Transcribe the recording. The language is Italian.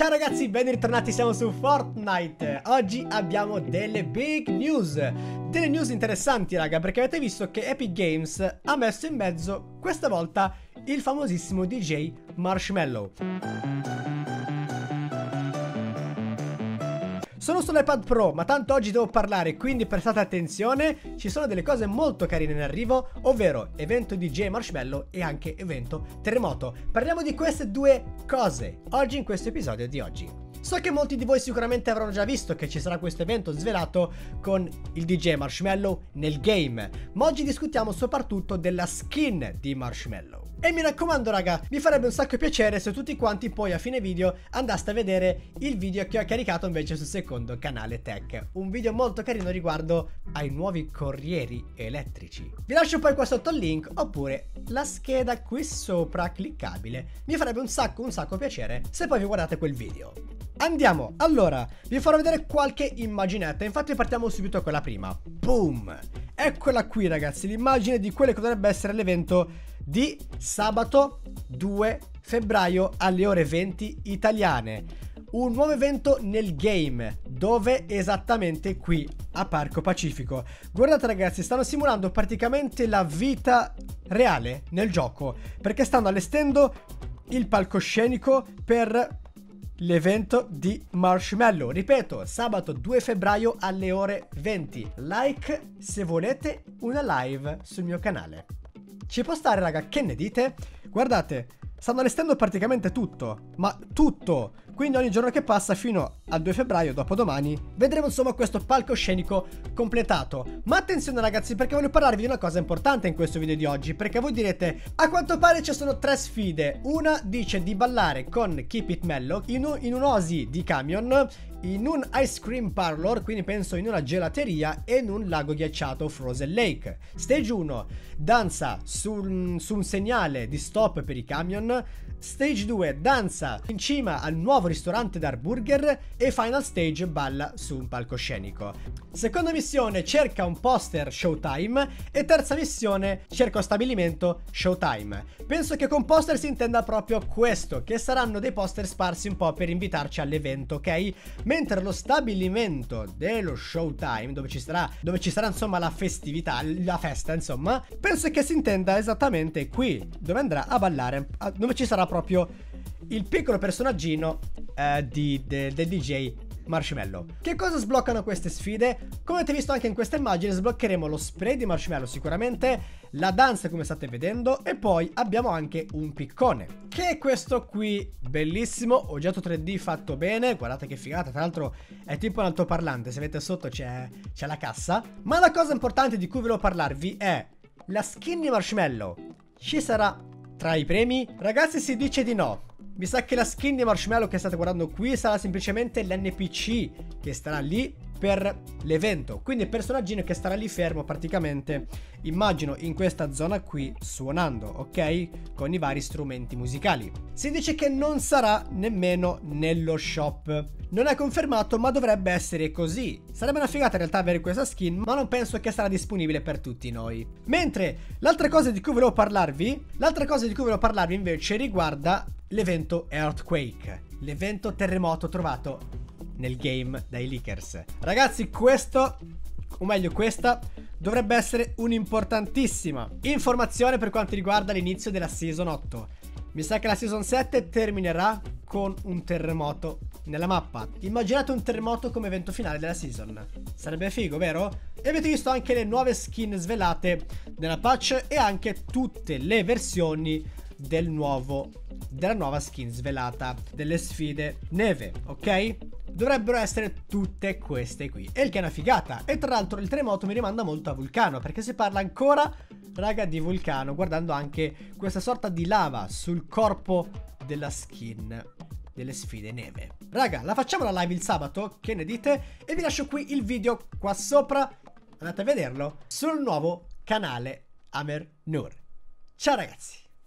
Ciao ragazzi, ben rittornati, siamo su Fortnite. Oggi abbiamo delle big news. Delle news interessanti raga, perché avete visto che Epic Games ha messo in mezzo questa volta il famosissimo DJ Marshmallow Sono sull'iPad Pro, ma tanto oggi devo parlare, quindi prestate attenzione, ci sono delle cose molto carine in arrivo, ovvero evento DJ Marshmallow e anche evento terremoto. Parliamo di queste due cose oggi in questo episodio di oggi. So che molti di voi sicuramente avranno già visto che ci sarà questo evento svelato con il DJ Marshmallow nel game, ma oggi discutiamo soprattutto della skin di Marshmallow. E mi raccomando raga, mi farebbe un sacco piacere se tutti quanti poi a fine video andaste a vedere il video che ho caricato invece sul secondo canale Tech. Un video molto carino riguardo ai nuovi corrieri elettrici. Vi lascio poi qua sotto il link oppure la scheda qui sopra cliccabile. Mi farebbe un sacco un sacco piacere se poi vi guardate quel video. Andiamo, allora, vi farò vedere qualche immaginetta, infatti partiamo subito con la prima. Boom! Eccola qui ragazzi, l'immagine di quello che dovrebbe essere l'evento di sabato 2 febbraio alle ore 20 italiane. Un nuovo evento nel game, dove esattamente qui a Parco Pacifico. Guardate ragazzi, stanno simulando praticamente la vita reale nel gioco, perché stanno allestendo il palcoscenico per l'evento di Marshmallow. Ripeto, sabato 2 febbraio alle ore 20. Like se volete una live sul mio canale. Ci può stare, raga, che ne dite? Guardate, stanno allestendo praticamente tutto, ma tutto. Quindi ogni giorno che passa fino al 2 febbraio, dopodomani, vedremo insomma questo palcoscenico completato. Ma attenzione ragazzi perché voglio parlarvi di una cosa importante in questo video di oggi, perché voi direte, a quanto pare ci sono tre sfide. Una dice di ballare con Keep It Mellow in, in un'osi di camion, in un ice cream parlor, quindi penso in una gelateria e in un lago ghiacciato Frozen Lake. Stage 1, danza su, su un segnale di stop per i camion. Stage 2 danza in cima al nuovo ristorante d'Arburger e Final Stage balla su un palcoscenico. Seconda missione cerca un poster Showtime e terza missione cerca stabilimento Showtime. Penso che con poster si intenda proprio questo, che saranno dei poster sparsi un po' per invitarci all'evento, ok? Mentre lo stabilimento dello Showtime, dove ci sarà, dove ci sarà insomma la festività, la festa insomma, penso che si intenda esattamente qui, dove andrà a ballare, dove ci sarà proprio il piccolo personaggino eh, di, de, del DJ Marshmallow. Che cosa sbloccano queste sfide? Come avete visto anche in questa immagine sbloccheremo lo spray di Marshmallow sicuramente, la danza come state vedendo e poi abbiamo anche un piccone. Che è questo qui, bellissimo, oggetto 3D fatto bene, guardate che figata, tra l'altro è tipo un altoparlante, se vedete sotto c'è la cassa. Ma la cosa importante di cui volevo parlarvi è la skin di Marshmallow. Ci sarà tra i premi? Ragazzi si dice di no. Mi sa che la skin di Marshmallow che state guardando qui sarà semplicemente l'NPC che starà lì per l'evento. Quindi il personaggino che starà lì fermo praticamente, immagino in questa zona qui, suonando, ok? Con i vari strumenti musicali. Si dice che non sarà nemmeno nello shop. Non è confermato, ma dovrebbe essere così. Sarebbe una figata in realtà avere questa skin, ma non penso che sarà disponibile per tutti noi. Mentre l'altra cosa di cui volevo parlarvi, l'altra cosa di cui volevo parlarvi invece riguarda l'evento Earthquake, l'evento terremoto trovato nel game dai leakers. Ragazzi, questo, o meglio questa, dovrebbe essere un'importantissima informazione per quanto riguarda l'inizio della Season 8. Mi sa che la Season 7 terminerà con un terremoto nella mappa. Immaginate un terremoto come evento finale della Season. Sarebbe figo, vero? E avete visto anche le nuove skin svelate nella patch e anche tutte le versioni del nuovo della nuova skin svelata delle sfide neve, ok? Dovrebbero essere tutte queste qui E il che è una figata E tra l'altro il terremoto mi rimanda molto a Vulcano Perché si parla ancora, raga, di Vulcano Guardando anche questa sorta di lava sul corpo della skin delle sfide neve Raga, la facciamo la live il sabato? Che ne dite? E vi lascio qui il video qua sopra Andate a vederlo Sul nuovo canale Amer Nur Ciao ragazzi